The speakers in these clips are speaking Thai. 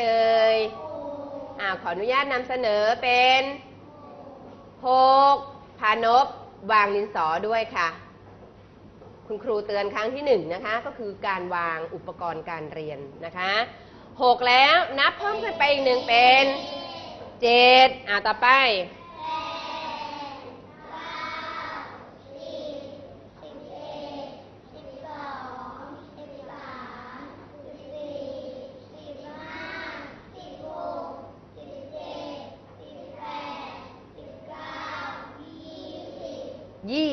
เอ่ยอ่าขออนุญาตนำเสนอเป็นหกพานบวางลินสอด้วยค่ะ คุณครูเตือนครั้งที่หนึ่งนะคะ ก็คือการวางอุปกรณ์การเรียนนะคะหกแล้วนับเพิ่มขึ้นไปอีกหนึ่งเป็นเจ็ดอ่าต่อไป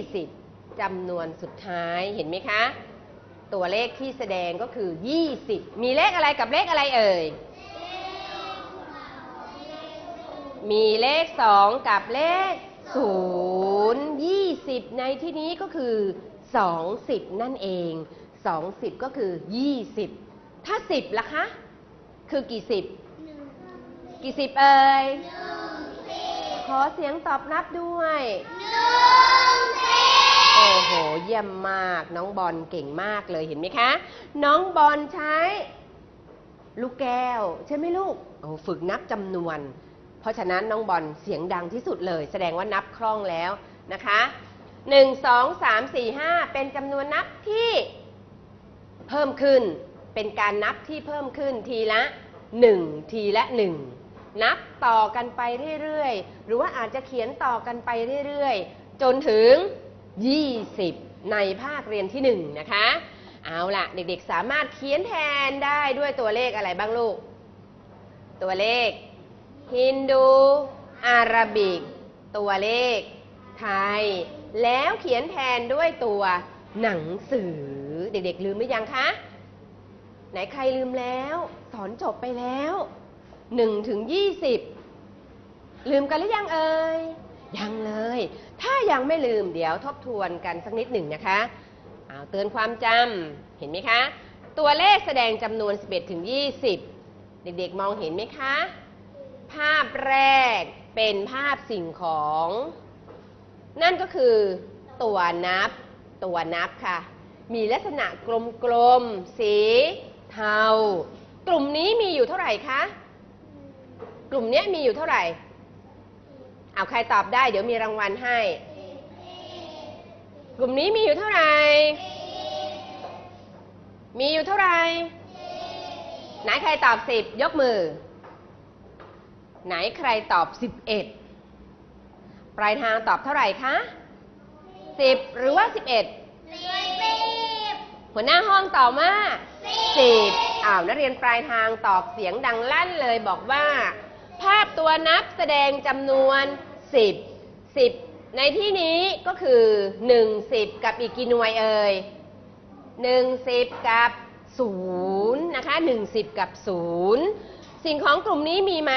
20จำนวนสุดท้ายเห็นไหมคะ ตัวเลขที่แสดงก็คือ 20 มีเลขอะไรกับเลขอะไรเอ่ย มีเลข 2 กับเลข 0 20 ในที่นี้ก็คือ 20 นั่นเอง 20 ก็คือ 20 ถ้า 10ล่ะคะ คือกี่สิบ กี่สิบเอ่ย ขอเสียงตอบรับด้วยโอ้โห เยี่ยมมาก น้องบอลเก่งมากเลยเห็นไหมคะ น้องบอลใช้ ลูกแก้ว ใช่ไหมลูกโอ้ฝึกนับจำนวน เพราะฉะนั้นน้องบอลเสียงดังที่สุดเลย แสดงว่านับคล่องแล้วนะคะหนึ่งสองสามสี่ห้าเป็นจำนวนนับที่เพิ่มขึ้น เป็นการนับที่เพิ่มขึ้นทีละหนึ่งทีละหนึ่ง นับต่อกันไปเรื่อยๆ หรือว่าอาจจะเขียนต่อกันไปเรื่อยๆ จนถึง 20 ในภาคเรียนที่ 1 นะคะ เอาล่ะเด็กๆ สามารถเขียนแทนได้ด้วยตัวเลขอะไรบ้างลูก ตัวเลขฮินดูอาราบิก ตัวเลข ไทย แล้วเขียนแทนด้วยตัวหนังสือ เด็กๆ ลืมหรือยังคะ ไหนใครลืมแล้ว สอนจบไปแล้ว 1ถึง20 ลืมกันหรือยังเอ่ย ยังเลย ถ้ายังไม่ลืมเดี๋ยวทบทวนกันสักนิดหนึ่งนะคะเอาเตือนความจำเห็นไหมคะ ตัวเลขแสดงจำนวน 11ถึง20 เด็กๆมองเห็นไหมคะ ภาพแรกเป็นภาพสิ่งของ นั่นก็คือตัวนับ ตัวนับค่ะ มีลักษณะกลมๆ สี เทา กลุ่มนี้มีอยู่เท่าไหร่คะ กลุ่มเนี้ยมีอยู่เท่าไหร่ เอาใครตอบได้ เดี๋ยวมีรางวัลให้ กลุ่มนี้มีอยู่เท่าไหร่ มีอยู่เท่าไหร่ไหนใครตอบสิบยกมือ ไหนใครตอบสิบเอ็ดปลายทางตอบเท่าไหร่คะสิบหรือว่าสิบเอ็ดหัวหน้าห้องตอบว่าสิบอ้าวนักเรียนปลายทางตอบเสียงดังลั่นเลยบอกว่า ภาพตัวนับแสดงจำนวน 10 10 ในที่นี้ก็คือ 1 10 กับอีกกี่หน่วยเอ่ย1 10 กับ 0 นะคะ 1 10 กับ 0 สิ่งของกลุ่มนี้มีไหม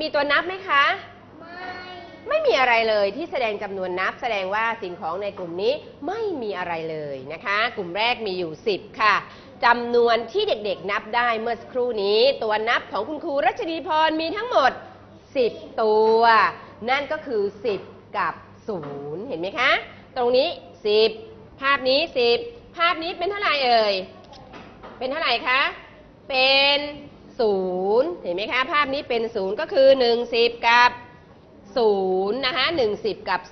มีตัวนับไหมคะ ไม่มีอะไรเลยที่แสดงจำนวนนับ แสดงว่าสิ่งของในกลุ่มนี้ไม่มีอะไรเลยนะคะ กลุ่มแรกมีอยู่ 10 ค่ะ จำนวนที่เด็กๆ นับได้เมื่อสักครู่นี้ ตัวนับของคุณครูรัชนีพรมีทั้งหมด 10 ตัว นั่นก็คือ 10 กับ 0 เห็นไหมคะ ตรงนี้ 10 ภาพนี้ 10 ภาพนี้เป็นเท่าไหร่เอ่ย เป็นเท่าไหร่คะ เป็น0เห็นไหมคะ ภาพนี้เป็น 0 ก็คือ1 10กับ0นะคะ1 10 กับ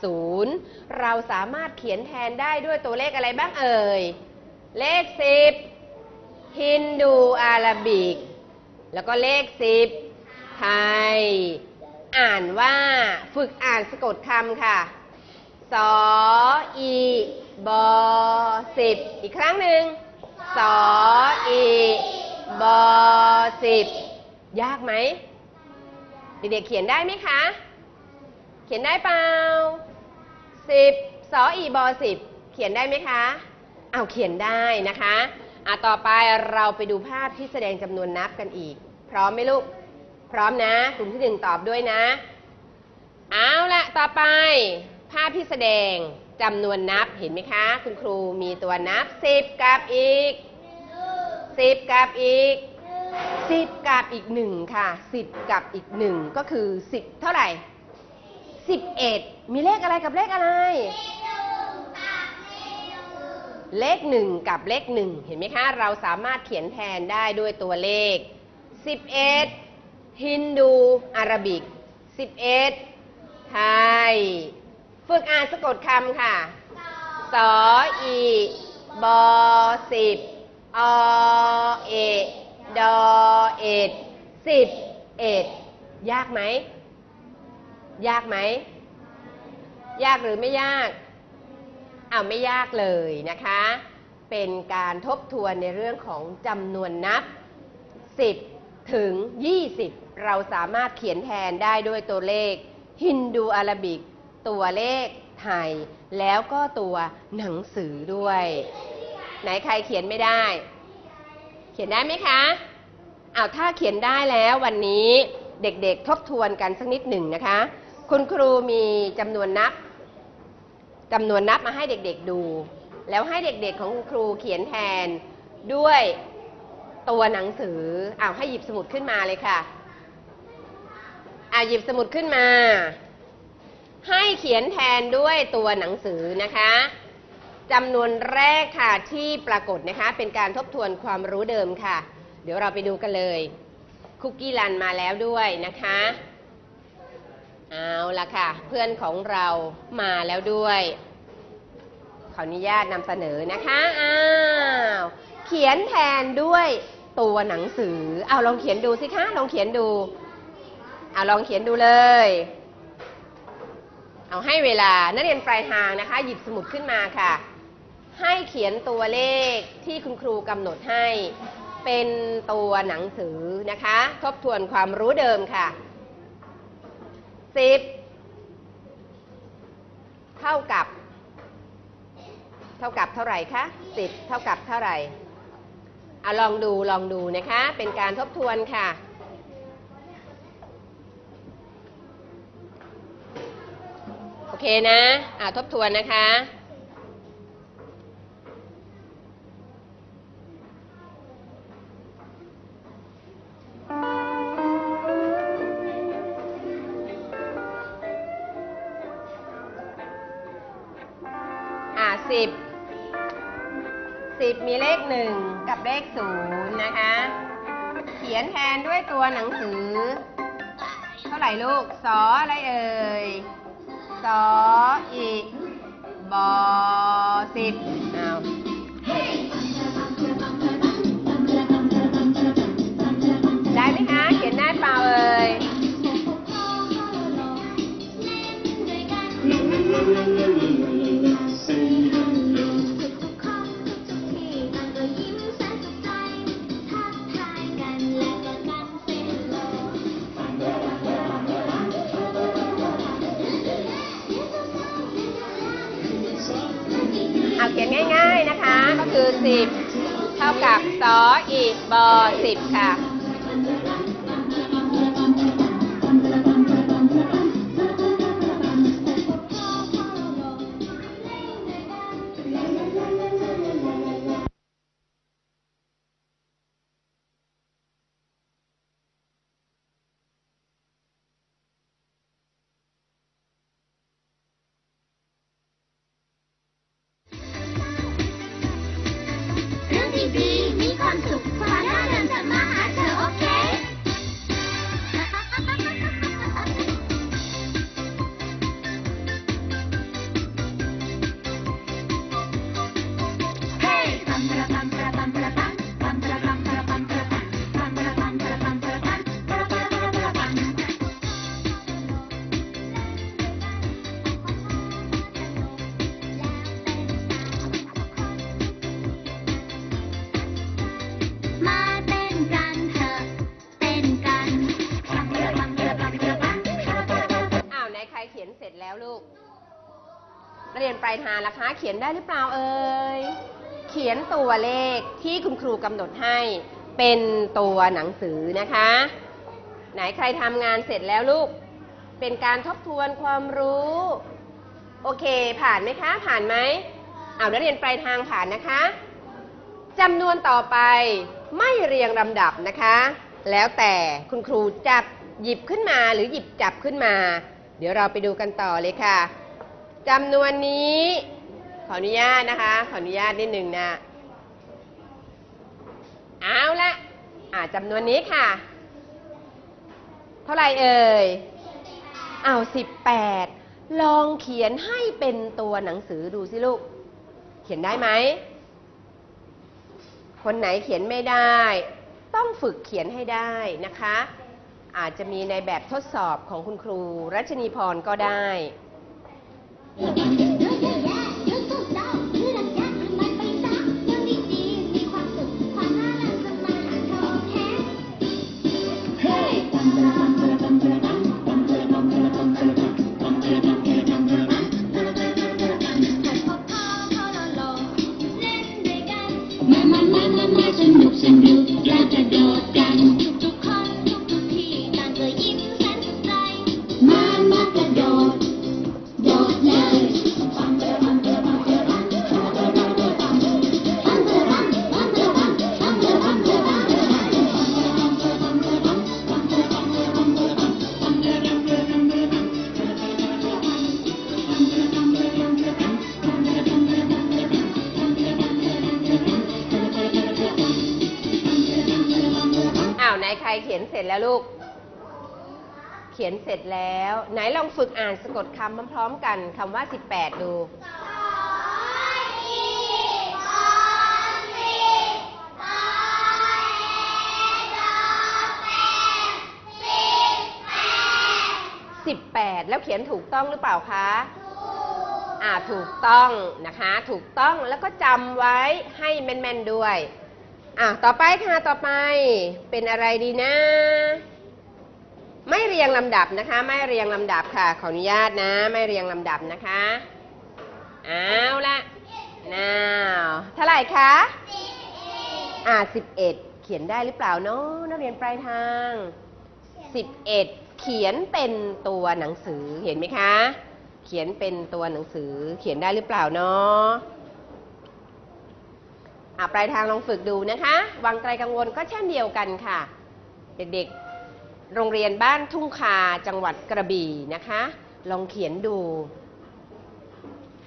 0 เราสามารถเขียนแทนได้ด้วยตัวเลขอะไรบ้างเอ่ย เลข 10 ฮินดูอาราบิก แล้วก็เลข10ไทย อ่านว่าฝึกอ่านสะกดคำค่ะสออีบอสิบอีกครั้งหนึ่งสออีบอสิบยากไหม เด็กๆเขียนได้ไหมคะ เขียนได้เปล่าสิบสออีบอสิบเขียนได้ไหมคะ เอาเขียนได้นะคะ อะต่อไปเราไปดูภาพที่แสดงจำนวนนับกันอีก พร้อมไหมลูก พร้อมนะ กลุ่มที่หนึ่งตอบด้วยนะ เอาละต่อไป ภาพที่แสดงจำนวนนับเห็นไหมคะ คุณครูมีตัวนับ10กับอีก10กับอีก10กับอีกหนึ่งค่ะ10กับอีกหนึ่งก็คือ10เท่าไหร่11มีเลขอะไรกับเลขอะไร เลขหนึ่งกับเลขหนึ่งเห็นไหมคะ เราสามารถเขียนแทนได้ด้วยตัวเลข 11 ฮินดูอาราบิก 11 ไทย ฝึกอ่านสะกดคำค่ะ สออีบอสิบอเอดอเอ็ดสิบเอ็ดยากไหม ยากไหม ยากหรือไม่ยาก อ้าวไม่ยากเลยนะคะ เป็นการทบทวนในเรื่องของจำนวนนับ 10 ถึง 20 เราสามารถเขียนแทนได้ด้วยตัวเลขฮินดูอาราบิก ตัวเลขไทย แล้วก็ตัวหนังสือด้วย ไหนใครเขียนไม่ได้ เขียนได้ไหมคะอ้าวถ้าเขียนได้แล้ววันนี้เด็กๆทบทวนกันสักนิดหนึ่งนะคะ คุณครูมีจำนวนนับ จำนวนนับมาให้เด็กๆดู แล้วให้เด็กๆของครูเขียนแทนด้วยตัวหนังสืออ้าวให้หยิบสมุดขึ้นมาเลยค่ะอ่าหยิบสมุดขึ้นมา ให้เขียนแทนด้วยตัวหนังสือนะคะจำนวนแรกค่ะที่ปรากฏนะคะ เป็นการทบทวนความรู้เดิมค่ะ เดี๋ยวเราไปดูกันเลย คุกกี้รันมาแล้วด้วยนะคะ เอาละค่ะ เพื่อนของเรามาแล้วด้วย ขออนุญาตนำเสนอนะคะอ้าวเขียนแทนด้วยตัวหนังสือเอาลองเขียนดูสิคะลองเขียนดูเอาลองเขียนดูเลย เอาให้เวลานักเรียนปลายทางนะคะ หยิบสมุดขึ้นมาค่ะ ให้เขียนตัวเลขที่คุณครูกำหนดให้ เป็นตัวหนังสือนะคะ ทบทวนความรู้เดิมค่ะ สิบเท่ากับ เท่ากับเท่าไหร่คะสิบเท่ากับเท่าไหร่เอาลองดูลองดูนะคะ เป็นการทบทวนค่ะโอเคนะอ่าทบทวนนะคะ 10 มีเลข 1 กับเลข 0 นะคะ เขียนแทนด้วยตัวหนังสือ เท่าไหร่ลูกสออะไรเอ่ยสออีบอสิบอ้าว ก็คือ 10 เท่ากับสออีบอ10 ค่ะ ปลายทางล่ะคะ เขียนได้หรือเปล่าเอ่ย เขียนตัวเลขที่คุณครูกำหนดให้เป็นตัวหนังสือนะคะ ไหนใครทำงานเสร็จแล้วลูก เป็นการทบทวนความรู้ โอเค ผ่านไหมคะ ผ่านไหมเอานักเรียนปลายทางผ่านนะคะจำนวนต่อไปไม่เรียงลำดับนะคะ แล้วแต่คุณครูจับหยิบขึ้นมาหรือหยิบจับขึ้นมา เดี๋ยวเราไปดูกันต่อเลยค่ะ จำนวนนี้ ขออนุญาตนะคะ ขออนุญาตนิดหนึ่งนะ เอาละอ่าจำนวนนี้ค่ะ เท่าไหร่เอ่ย เอาสิบแปดลองเขียนให้เป็นตัวหนังสือดูสิลูก เขียนได้ไหม คนไหนเขียนไม่ได้ ต้องฝึกเขียนให้ได้นะคะ อาจจะมีในแบบทดสอบของคุณครู รัชนีพรก็ได้ Thank you. เขียนเสร็จแล้วลูก เขียนเสร็จแล้ว ไหนลองฝึกอ่านสะกดคำพร้อมๆกันคำว่า 18 ดู18แล้วเขียนถูกต้องหรือเปล่าคะอ่าถูกต้องนะคะ ถูกต้องแล้วก็จำไว้ให้แม่นๆด้วย อะต่อไปค่ะต่อไปเป็นอะไรดีนะ ไม่เรียงลำดับนะคะ ไม่เรียงลำดับค่ะ ขออนุญาตนะ ไม่เรียงลำดับนะคะเอาละนาวเท่าไหร่คะอ่าสิบเอ็ดเขียนได้หรือเปล่าเนาะนักเรียนปลายทางสิบเอ็ดเขียนเป็นตัวหนังสือเห็นไหมคะ เขียนเป็นตัวหนังสือเขียนได้หรือเปล่าเนาะอะ ปลายทางลองฝึกดูนะคะวังไกลกังวลก็เช่นเดียวกันค่ะ เด็กๆ โรงเรียนบ้านทุ่งคาจังหวัดกระบี่นะคะ ลองเขียนดู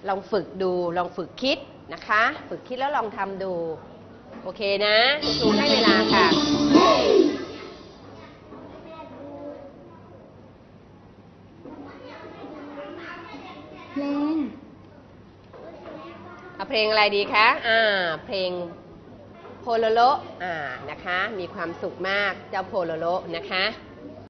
ลองฝึกดูลองฝึกคิดนะคะ ฝึกคิดแล้วลองทำดู โอเคนะครูให้เวลาค่ะ เพลง เอาเพ ลงอะไรดีคะอ่าเพลงโพโลโลอ่านะคะ มีความสุขมากเจ้าโพโลโลนะคะ